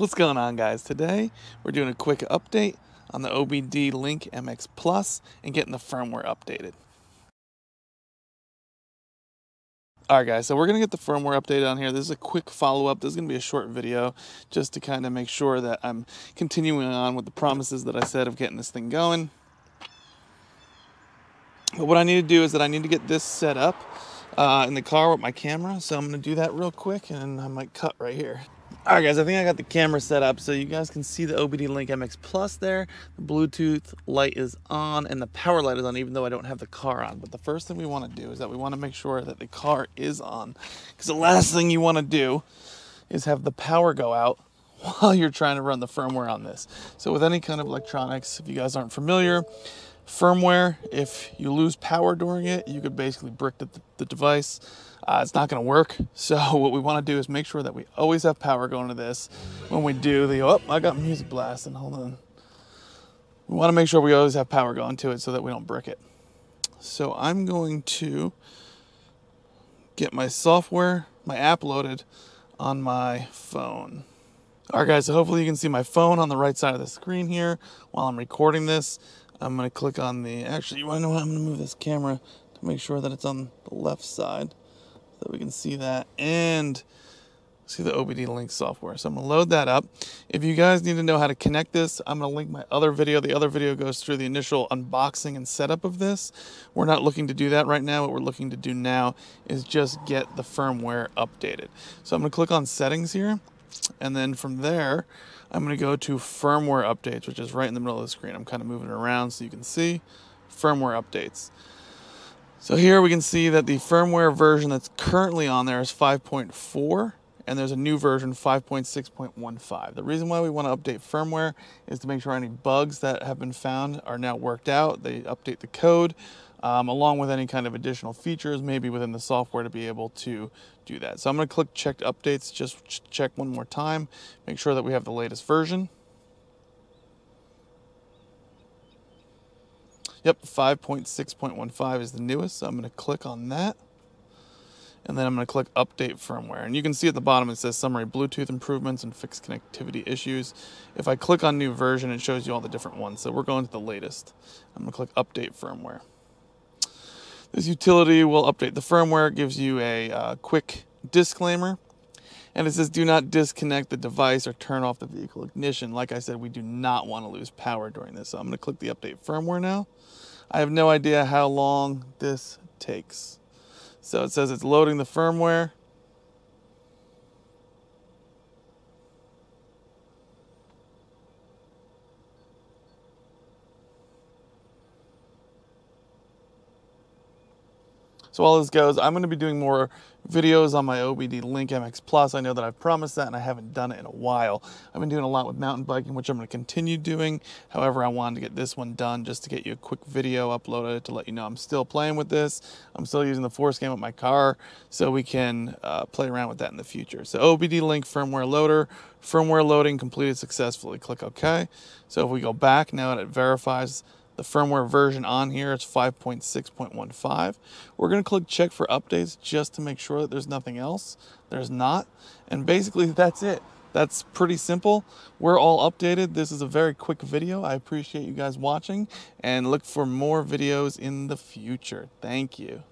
What's going on guys? Today we're doing a quick update on the OBD Link MX Plus and getting the firmware updated. Alright guys, so we're going to get the firmware updated on here. This is a quick follow-up. This is going to be a short video just to kind of make sure that I'm continuing on with the promises that I said of getting this thing going. But what I need to do is that I need to get this set up uh, in the car with my camera. So I'm going to do that real quick and I might cut right here. All right, guys, I think I got the camera set up so you guys can see the OBD Link MX Plus there. The Bluetooth light is on and the power light is on, even though I don't have the car on. But the first thing we want to do is that we want to make sure that the car is on. Because the last thing you want to do is have the power go out while you're trying to run the firmware on this. So with any kind of electronics, if you guys aren't familiar, firmware, if you lose power during it, you could basically brick the, the device uh, it's not going to work. So what we want to do is make sure that we always have power going to this. When we do the, oh, I got music blasting, hold on. We want to make sure we always have power going to it so that we don't brick it. So I'm going to get my software, my app loaded on my phone. All right, guys, so hopefully you can see my phone on the right side of the screen here while I'm recording this. I'm going to click on the, actually, you want to know what? I'm going to move this camera to make sure that it's on the left side so that we can see that and see the OBD Link software. So I'm gonna load that up. If you guys need to know how to connect this, I'm gonna link my other video. The other video goes through the initial unboxing and setup of this. We're not looking to do that right now. What we're looking to do now is just get the firmware updated. So I'm gonna click on settings here. And then from there, I'm gonna go to firmware updates, which is right in the middle of the screen. I'm kind of moving it around so you can see firmware updates. So here we can see that the firmware version that's currently on there is 5.4 and there's a new version 5.6.15. The reason why we want to update firmware is to make sure any bugs that have been found are now worked out. They update the code um, along with any kind of additional features maybe within the software to be able to do that. So I'm going to click check updates, just check one more time, make sure that we have the latest version. Yep, 5.6.15 is the newest, so I'm going to click on that. And then I'm going to click Update Firmware. And you can see at the bottom it says Summary Bluetooth Improvements and Fixed Connectivity Issues. If I click on New Version, it shows you all the different ones. So we're going to the latest. I'm going to click Update Firmware. This utility will update the firmware. It gives you a uh, quick disclaimer and it says do not disconnect the device or turn off the vehicle ignition. Like I said, we do not want to lose power during this. So I'm going to click the update firmware now. I have no idea how long this takes. So it says it's loading the firmware. So while this goes, I'm going to be doing more videos on my OBD Link MX Plus. I know that I've promised that and I haven't done it in a while. I've been doing a lot with mountain biking, which I'm going to continue doing. However, I wanted to get this one done just to get you a quick video uploaded to let you know I'm still playing with this. I'm still using the FORScan with my car so we can uh, play around with that in the future. So OBD Link firmware loader, firmware loading completed successfully. Click OK. So if we go back now it verifies the firmware version on here. It's 5.6.15. We're going to click check for updates just to make sure that there's nothing else. There's not. And basically that's it. That's pretty simple. We're all updated. This is a very quick video. I appreciate you guys watching and look for more videos in the future. Thank you.